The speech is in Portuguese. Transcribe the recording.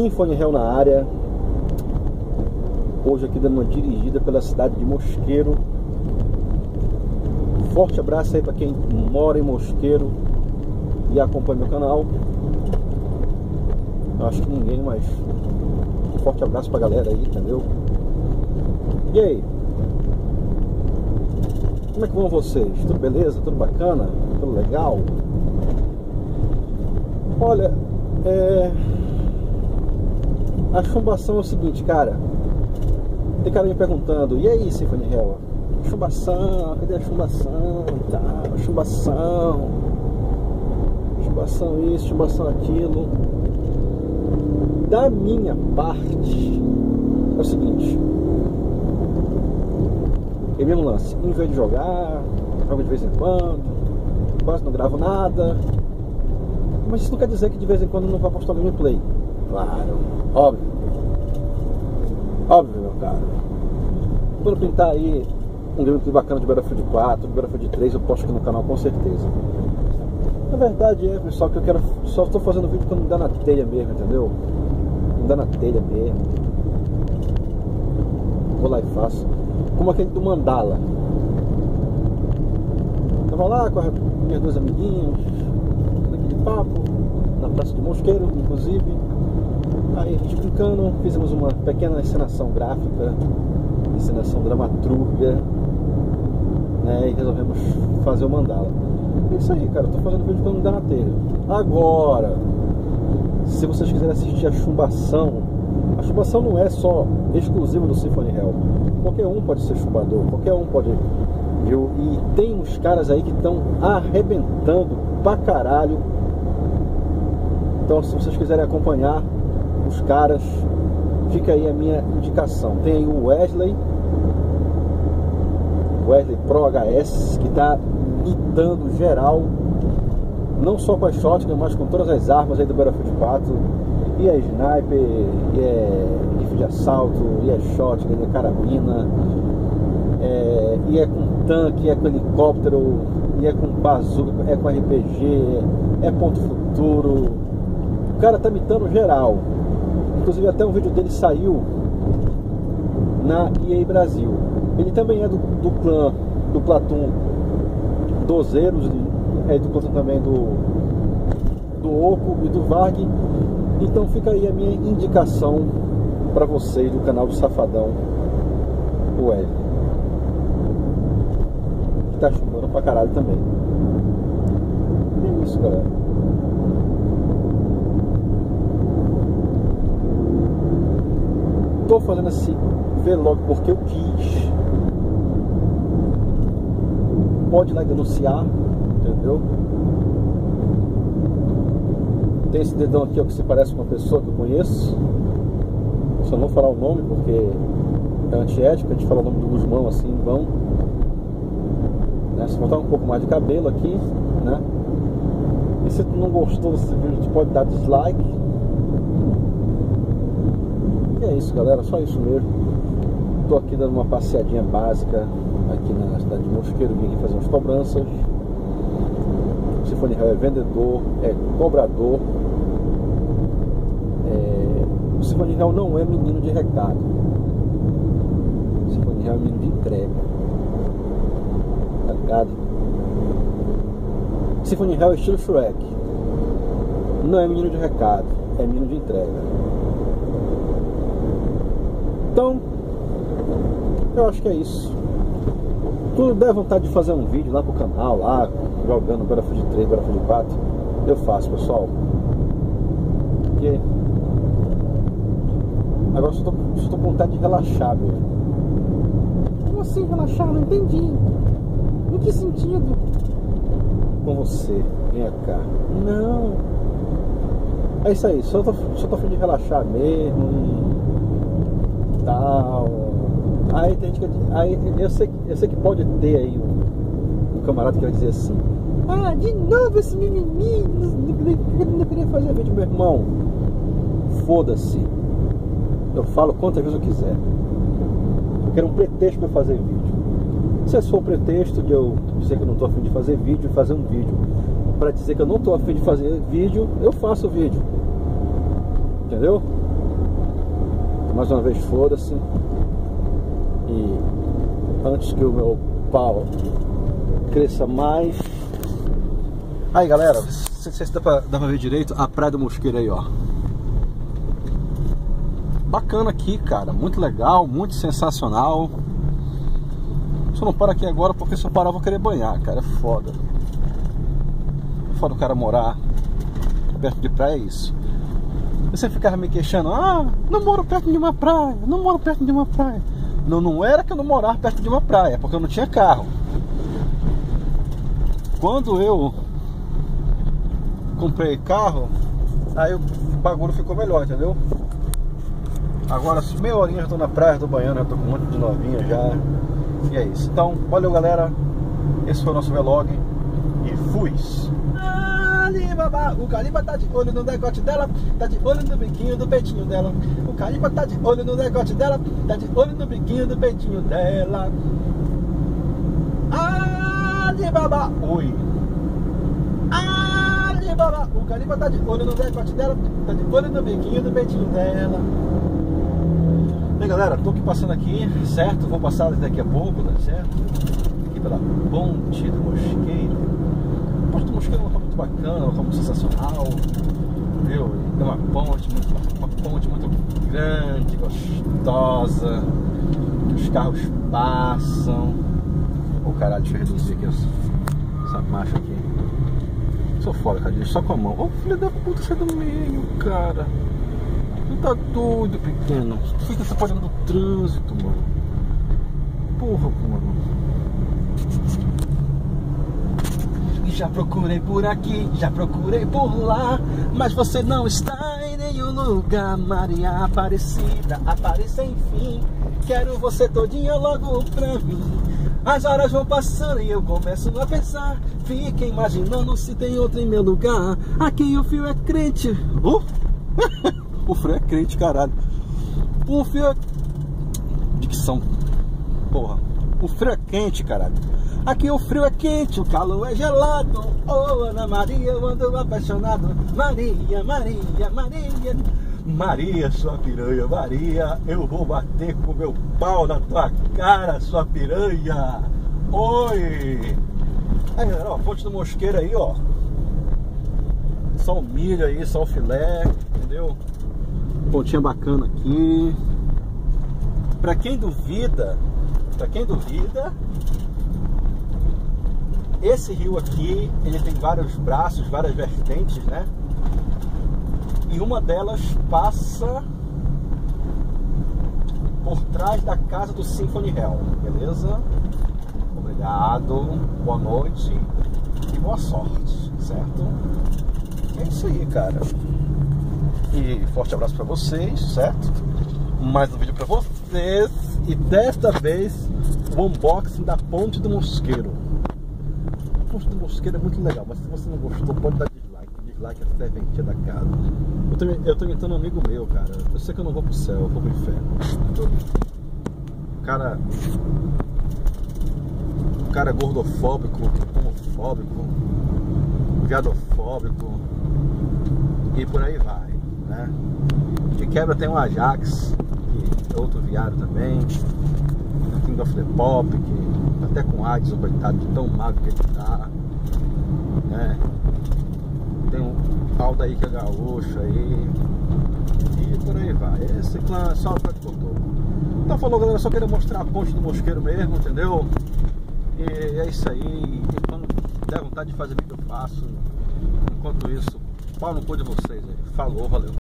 Symphony Hell na área. Hoje aqui dando uma dirigida pela cidade de Mosqueiro. Forte abraço aí para quem mora em Mosqueiro e acompanha meu canal. Eu acho que ninguém, mas um forte abraço pra galera aí, entendeu? E aí? Como é que vão vocês? Tudo beleza? Tudo bacana? Tudo legal? Olha, é... a chumbação é o seguinte, cara. Tem cara me perguntando, e aí, Symphony Hell? Chumbação, cadê a chumbação? Tá, chumbação. Chumbação isso, chumbação aquilo. Da minha parte, é o seguinte. É mesmo lance, em vez de jogar, jogo de vez em quando, quase não gravo nada. Mas isso não quer dizer que de vez em quando não vá postar gameplay. Claro, óbvio. Óbvio, meu caro. Quando pintar aí um gameplay bacana de Battlefield 4, de Battlefield 3, eu posto aqui no canal com certeza. Na verdade é, pessoal, que eu quero. Só estou fazendo vídeo quando dá na telha mesmo, entendeu? Não dá na telha mesmo. Vou lá e faço. Como aquele do Mandala. Tava lá com as minhas duas amiguinhas, naquele papo, na Praça do Mosqueiro, inclusive. Gente brincando, fizemos uma pequena encenação gráfica, encenação dramaturga, né? E resolvemos fazer o mandala. É isso aí, cara. Eu tô fazendo vídeo quando dá na telha. Agora, se vocês quiserem assistir a chumbação, a chumbação não é só exclusiva do Symphony Hell. Qualquer um pode ser chumbador, qualquer um pode. Viu? E tem uns caras aí que estão arrebentando pra caralho. Então, se vocês quiserem acompanhar os caras, fica aí a minha indicação. Tem aí o Wesley, Wesley Pro HS, que está mitando geral, não só com as shotgun, mas com todas as armas aí do Battlefield 4. E é sniper, e é rifle de assalto, e é shotgun, e é carabina, é, e é com tanque, é com helicóptero, e é com bazuca, é com RPG, é ponto futuro. O cara tá mitando geral. Inclusive até um vídeo dele saiu na EA Brasil. Ele também é do, do clã, do Platum Dozeiros, é do clã também do, do Oco e do Varg. Então fica aí a minha indicação para vocês do canal do Safadão, o L. Tá chumando pra caralho também. É isso, galera. Tô fazendo esse vlog porque eu quis. Pode ir lá denunciar, entendeu? Tem esse dedão aqui ó, que se parece com uma pessoa que eu conheço. Só não falar o nome porque é antiético, a gente fala o nome do Guzmão assim em vão. Né? Se botar um pouco mais de cabelo aqui, né? E se tu não gostou desse vídeo, tu pode dar dislike. E é isso, galera, só isso mesmo. Tô aqui dando uma passeadinha básica aqui na cidade de Mosqueiro, vim fazer umas cobranças. O Symphony Hell é vendedor, é cobrador. É... O Symphony Hell não é menino de recado. O Symphony Hell é menino de entrega. Tá ligado? Symphony Hell é estilo Shrek. Não é menino de recado, é menino de entrega. Então, eu acho que é isso. Tudo der vontade de fazer um vídeo lá pro canal, lá, jogando Battlefield 3, Battlefield 4, eu faço, pessoal. Porque agora só tô com vontade de relaxar mesmo. Como assim relaxar? Não entendi. Em que sentido? Com você, vem cá. Não. É isso aí, só tô, só tô fim de relaxar mesmo tal. Aí tem gente que. Aí eu sei, eu sei que pode ter aí um, um camarada que vai dizer assim. Ah, de novo esse mimimi, não, queria fazer vídeo, meu irmão. Foda-se. Eu falo quantas vezes eu quiser. Eu quero um pretexto para fazer vídeo. Se é só o pretexto de eu dizer que eu não estou afim de fazer vídeo fazer um vídeo para dizer que eu não estou afim de fazer vídeo, eu faço vídeo. Entendeu? Mais uma vez foda-se. E antes que o meu pau cresça mais. Aí galera, não sei se dá pra, dá pra ver direito a Praia do Mosqueiro aí, ó. Bacana aqui, cara. Muito legal, muito sensacional. Só não para aqui agora porque se eu parar eu vou querer banhar, cara. É foda. É foda o cara morar perto de praia, é isso. Você ficava me queixando, ah, não moro perto de uma praia, não moro perto de uma praia. Não, não era que eu não morava perto de uma praia, porque eu não tinha carro. Quando eu comprei carro, aí o bagulho ficou melhor, entendeu? Agora, meia horinha já tô na praia, tô banhando, tô com um monte de novinha já. E é isso. Então, valeu galera. Esse foi o nosso vlog. E fui! O Caliba tá de olho no decote dela, tá de olho no biquinho do peitinho dela. O Caliba tá de olho no decote dela, tá de olho no biquinho do peitinho dela. Alibaba, oi. Alibaba, o Caliba tá de olho no decote dela, tá de olho no biquinho do peitinho dela. Bem galera, tô aqui passando aqui, certo? Vou passar daqui a pouco, tá certo? Aqui pela ponte do Mosqueiro. A ponte do Mosqueiro bacana, um sensacional. Viu? É uma ponte, uma ponte muito grande, gostosa. Os carros passam. Oh, caralho, deixa eu reduzir aqui essa marcha aqui. Sou fora, cara, só com a mão. Ô oh, filho da puta, sai do meio, cara. Tu tá doido, pequeno. Tu fica atrapalhando o trânsito, mano. Porra, mano. Já procurei por aqui, já procurei por lá, mas você não está em nenhum lugar. Maria Aparecida, apareça enfim. Quero você todinha logo pra mim. As horas vão passando e eu começo a pensar. Fica imaginando se tem outro em meu lugar. Aqui o fio é crente. Uh! o frio é crente, caralho. O fio é. Dicção. Porra. O frio é quente, caralho. Aqui o frio é quente, o calor é gelado. Oh, Ana Maria, eu ando apaixonado. Maria, Maria, Maria. Maria, sua piranha, Maria, eu vou bater com meu pau na tua cara, sua piranha. Oi! Aí, galera, ó, ponte do mosqueiro aí, ó. Só o milho aí, só o filé, entendeu? Pontinha bacana aqui. Pra quem duvida, pra quem duvida, esse rio aqui, ele tem vários braços, várias vertentes, né? E uma delas passa por trás da casa do Symphony Hell, beleza? Obrigado, boa noite e boa sorte, certo? É isso aí, cara. E forte abraço para vocês, certo? Mais um vídeo para vocês e desta vez o unboxing da Ponte do Mosqueiro. A Ponte do Mosqueiro é muito legal, mas se você não gostou, pode dar dislike. Dislike é serventia da casa. Eu tô, eu tô imitando um amigo meu, cara. Eu sei que eu não vou pro céu, eu vou pro inferno. Cara. Cara gordofóbico, homofóbico, viadofóbico e por aí vai, né? De quebra tem o Ajax, que é outro viário também, King of the Pop, que até com AIDS, coitado de tão magro que ele tá, né? Tem um Aldair que é gaúcho aí, e por aí vai. Esse clã só pra botou. Então falou galera, só queria mostrar a ponte do mosqueiro mesmo, entendeu? E é isso aí. E quando der vontade de fazer vídeo eu faço. Enquanto isso, pau no cu de vocês aí. Falou, valeu.